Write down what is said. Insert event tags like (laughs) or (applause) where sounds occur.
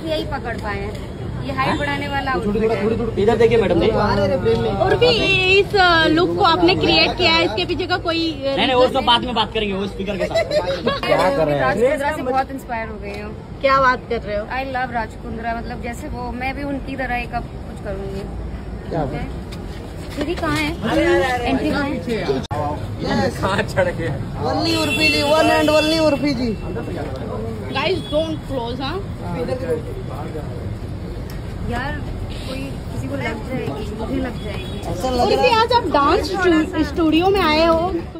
बस यही पकड़ पाए हैं। ये हाइट बढ़ाने वाला इधर देखिए मैडम और भी इस लुक को आपने क्रिएट किया है इसके पीछे का कोई नहीं नहीं वो सब बाद में बात करेंगे वो स्पीकर के साथ। (laughs) क्या कर रहे हैं? से बहुत इंस्पायर हो गई हूँ। क्या बात कर रहे हो? आई लव राजकुंद्रा मतलब जैसे वो मैं भी उनकी तरह एक अब कुछ करूँगी? दीदी कहाँ है? एंट्री कहाँ है? Valli Urfi ji one and Valli Urfi ji. Guys don't close हाँ यार कोई किसी को लग जाएगी मुझे लग जाएगी। ऐसा लग रहा है। आज आप डांस स्टूडियो में आए हो